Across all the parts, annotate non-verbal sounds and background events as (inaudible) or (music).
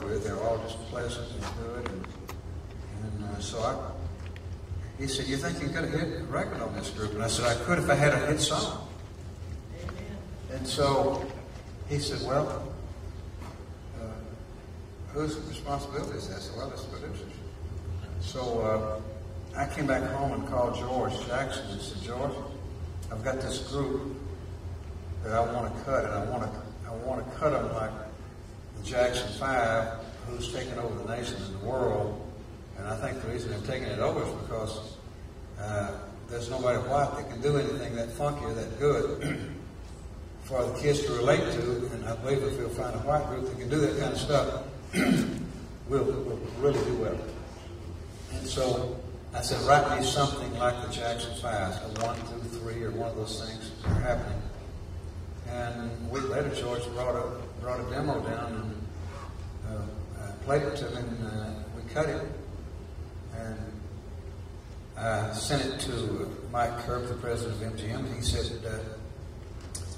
worked with. They're all just pleasant and good. And, and uh, so I, he said, you think you could have hit a record on this group? And I said, I could if I had a hit song. And so he said, well, uh, whose responsibility is that? I said, well, it's the producers. So uh, I came back home and called George Jackson and said, George, I've got this group that I want to cut, and I want to I want to cut them like the Jackson Five, who's taken over the nation and the world. And I think the reason they're taking it over is because uh, there's nobody white that can do anything that funky or that good (clears throat) for the kids to relate to. And I believe if we'll find a white group that can do that kind of stuff, (clears throat) we'll, we'll really do well. And so I said, write me something like the Jackson Five, a one, two, three, or one of those things that are happening. And a week later, George brought a brought a demo down and uh, I played it to him, and uh, we cut it. And I sent it to Mike Curb, the president of MGM, and he said, uh,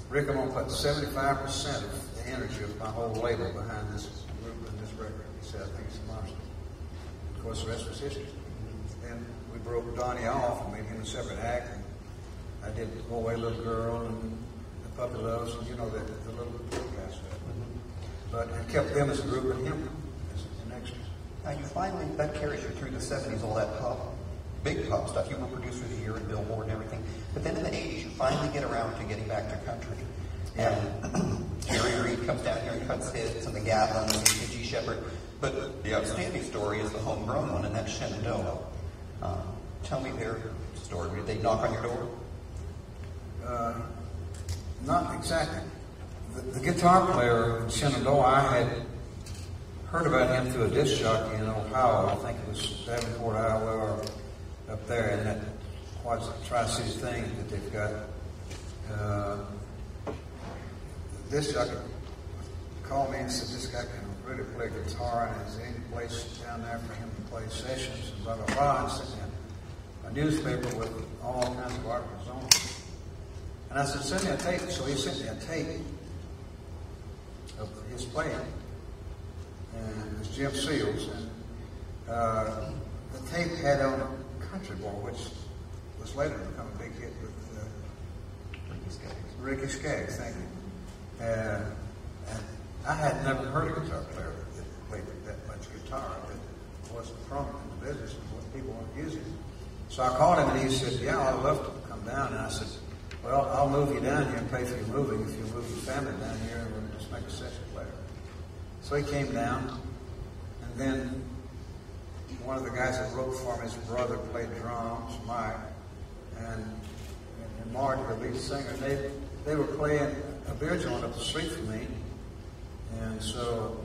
Rick, I'm going to put 75% of the energy of my whole label behind this group and this record. He said, I think it's a monster. Of course, the rest was history. Then we broke Donnie off and made him a separate act. And I did Go Away Little Girl and The Puppy Loves, you know, the, the little, little guy stuff. But I kept them as a group and him as an extra. Now you finally, that carries you through the 70s, all that pop, big pop stuff. You were producer of the year and Billboard and everything. But then in the 80s, you finally get around to getting back to country. And (clears throat) Jerry Reed comes down here and cuts hits, and the Gatlins, and G. Sheppard. But the outstanding story is the homegrown one, and that's Shenandoah. Uh, tell me their story. Did they knock on your door? Uh, not exactly. The, the guitar player in Shenandoah, I had heard about him through a disc jockey in Ohio. I think it was Davenport, Iowa, or up there in that quasi tri-city thing that they've got. Uh, the disc jockey called me and said, this guy can really play guitar, and is any place down there for him to play sessions, and blah, blah, blah, and sent a newspaper with all kinds of articles on it. And I said, send me a tape. So he sent me a tape of his playing. And it was Jim Seales. And uh, the tape had on Country Boy, which was later to become a big hit with uh, Ricky Skaggs. Ricky Skaggs, thank you. Uh, and I had never heard a guitar player that played that much guitar that wasn't prominent in the business and what people weren't using. So I called him and he said, yeah, I'd love to come down. And I said, well, I'll move you down here and pay for your moving if you move your family down here and we'll just make a session player. So he came down and then one of the guys that wrote for him, his brother played drums, Mike, and, and Mark, the lead singer, they, they were playing a beer joint up the street from me. And so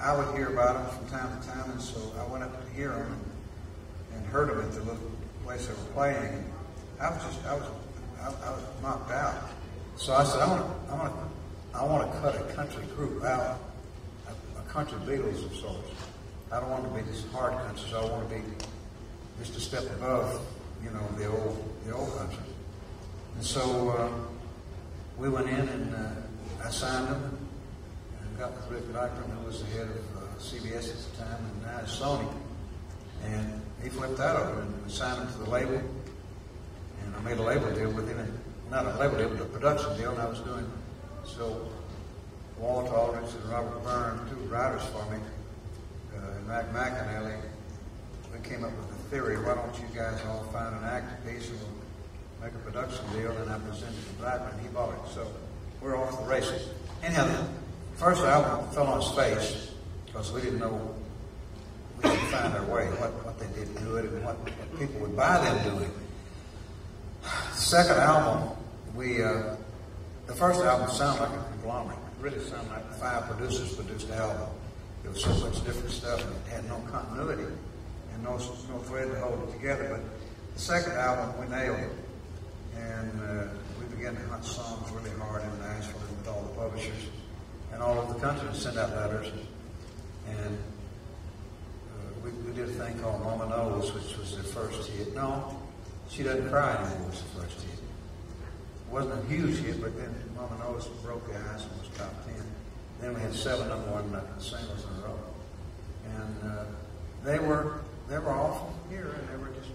I would hear about them from time to time, and so I went up to hear them and, and heard them at the little place they were playing. I was just, I was, I, I was knocked out. So I said, I want to, I want to, I want to cut a country group out, a, a country Beatles of sorts. I don't want to be this hard country, so I want to be just a step above, you know, the old, the old country. And so uh, we went in and uh, I signed them and got with Rick Blackburn, who was the head of uh, CBS at the time, and now it's Sony. And he flipped that over and signed him to the label. And I made a labor deal with him, and not a labor deal, but a production deal, and I was doing so. Walt Aldridge and Robert Byrne, two writers for me, uh, and Mac McAnally, we came up with a theory. Why don't you guys all find an acting piece and we'll make a production deal? And I presented it to Blackburn, and he bought it. So we're off the races. Anyhow, the first album fell on its face because we didn't know we didn't find our way, what, what they did good and what, what people would buy them doing. Second album, we uh, the first album sounded like a conglomerate. It really sounded like five producers produced the album. There was so much different stuff and it had no continuity and no no thread to hold it together. But the second album, we nailed it, and uh, we began to hunt songs really hard in Nashville with all the publishers and all over the country send out letters. And uh, we, we did a thing called Mama Knows, which was their first hit. No, She Doesn't Cry Anymore was the first hit. It wasn't a huge hit, but then Mama Knows broke the ice and was top ten. Then we had seven number one singles in a row, and uh, they were they were all from here, and they were just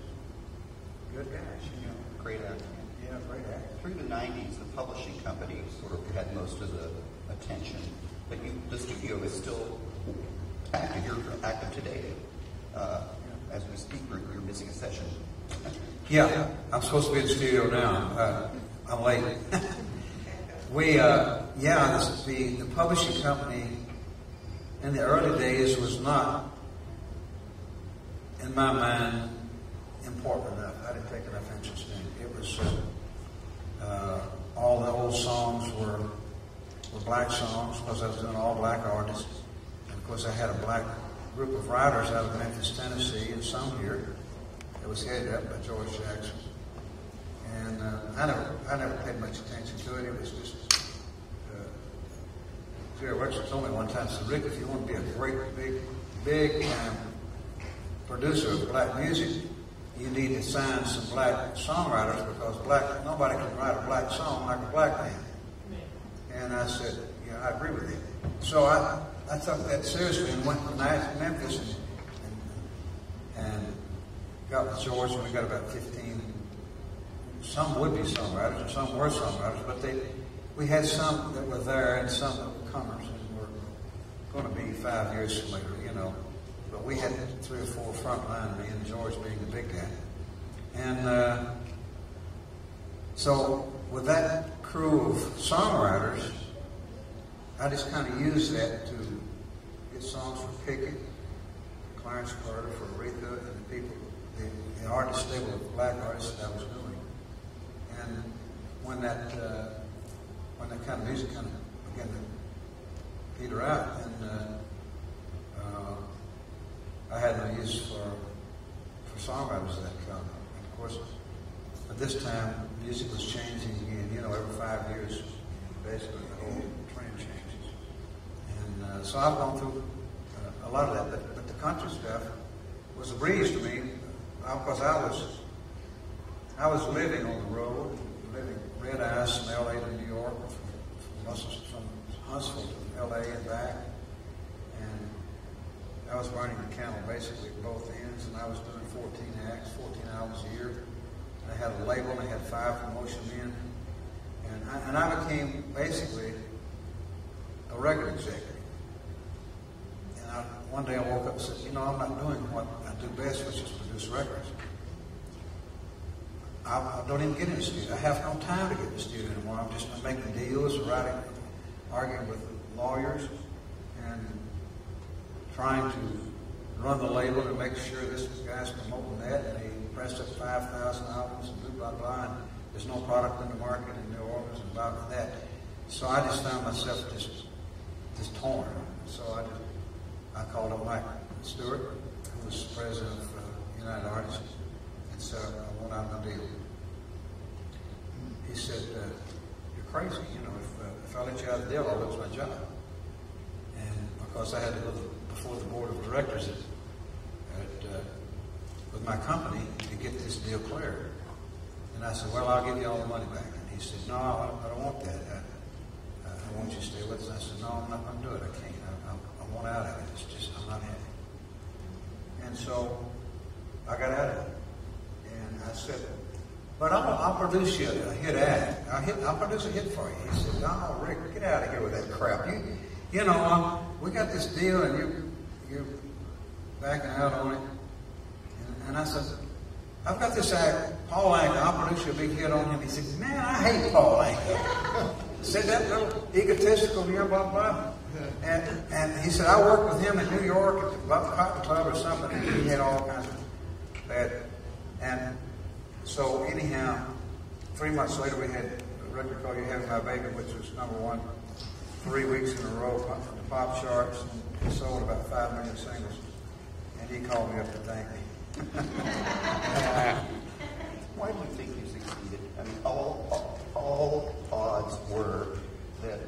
good guys. You know, Great act. yeah, great actors. Through the 90s, the publishing company sort of had most of the attention, but you, the studio is still active. You're active today. Uh, as we speak, we're, you're missing a session. Yeah, I'm supposed to be in the studio now. Uh, I'm late. (laughs) we, uh, yeah, this, the, the publishing company in the early days was not, in my mind, important enough. I didn't take enough interest in it. It was, uh, all the old songs were, were black songs because I was doing all black artists. And of course, I had a black group of writers out of Memphis, Tennessee, and some here. It was headed up by George Jackson. And uh, I never, I never paid much attention to it. It was just, uh, Jerry Wexler told me one time, said, Rick, if you want to be a great, big, big time producer of black music, you need to sign some black songwriters because black, nobody can write a black song like a black man. And I said, yeah, I agree with you. So I, I took that seriously and went to Memphis and, and, and got with George and we got about 15, some would be songwriters and some were songwriters, but they, we had some that were there and some that were comers and were going to be five years later, you know. But we had three or four frontline, and George being the big guy. And uh, so with that crew of songwriters, I just kind of used that to get songs for Pickett, Clarence Carter, for Aretha, and the people, the, the artist stable of black artists that I was doing. And when that uh, when that kind of music kind of began to peter out, and uh, uh, I had no use for for songwriters that come. And of course, at this time, music was changing again. You know, every five years, basically the whole trend changes. And uh, so I've gone through uh, a lot of that. But, but the country stuff was a breeze to me because I was I was living on the road, living red eyes from L.A. to New York, from, from Huntsville to L.A. and back. And I was burning the candle basically at both ends, and I was doing 14 acts, 14 hours a year. I had a label, I had five promotion men. And I, and I became basically a record executive. One day I woke up and said, you know, I'm not doing what I do best, which is produce records. I, I don't even get in the studio. I have no time to get in the studio anymore. I'm just making deals, writing, arguing with lawyers, and trying to run the label and make sure this guy's promoting that, and he pressed up 5,000 albums and blah, blah, blah, and there's no product in the market in New Orleans and blah, blah, that. So I just found myself just, just torn. So I just, I called up Mike Stewart, who was president of uh, United Artists, and said, I want out my deal. He said, uh, you're crazy, you know, if, uh, if I let you out of the deal, I'll lose my job. And because I had to go before the board of directors at, uh, with my company to get this deal cleared. And I said, well, I'll give you all the money back. And he said, no, I don't, I don't want that. I, I want you to stay with us. I said, no, I'm not going to do it. I can't. Want out of it. It's just, I'm not happy. And so I got out of it. And I said, but I'll, I'll produce you a hit ad. I'll, hit, I'll produce a hit for you. He said, no, Rick, get out of here with that crap. You, you know, um, we got this deal and you, you're backing out on it. And, and I said, I've got this act, Paul Anka, I'll produce you a big hit on him. He said, man, I hate Paul Anka. (laughs) said that little egotistical, blah, blah, blah. And, and he said, I worked with him in New York at the Cotton Club or something, and he had all kinds of bad. And so anyhow, three months later, we had a record called "You Have My Baby," which was number one three weeks in a row on the pop charts, and sold about five million singles. And he called me up to thank me. (laughs) Why do you think you succeeded? I mean, all, all odds were that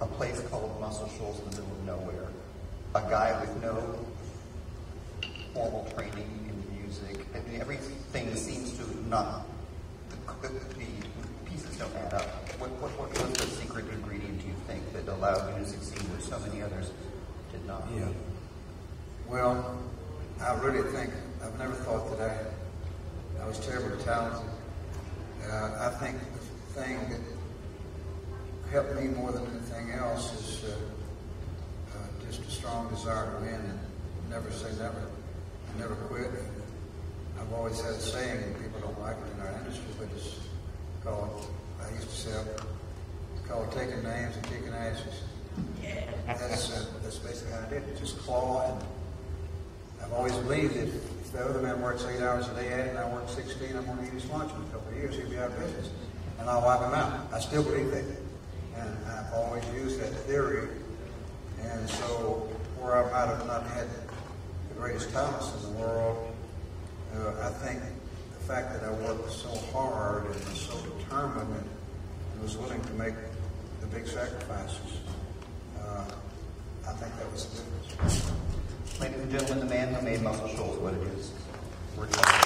a place called Muscle In the middle of nowhere, a guy with no formal training in music, I mean, everything seems to not, the, the, pieces don't add up. What, what, what was the secret ingredient, do you think, that allowed you to succeed where so many others did not. Yeah. Well, I really think, I've never thought that I, I was terribly talented. Uh, I think the thing that helped me more than anything else is uh, just a strong desire to win and never say never, and never quit. I've always had a saying, and people don't like it in our industry, but it's called, I used to say, it's called taking names and kicking asses. Yeah. That's, uh, that's basically how I did it, just claw and I've always believed that if the other man works eight hours a day at it and I work 16, I'm going to eat his lunch in a couple of years, he'll be out of business. And I'll wipe him out. I still believe that. And I've always used that theory. And so, where I might have not had the greatest talents in the world, uh, I think the fact that I worked so hard and was so determined and, was willing to make the big sacrifices, uh, I think that was the difference. Ladies and gentlemen, the man who made Muscle Shoals what it is.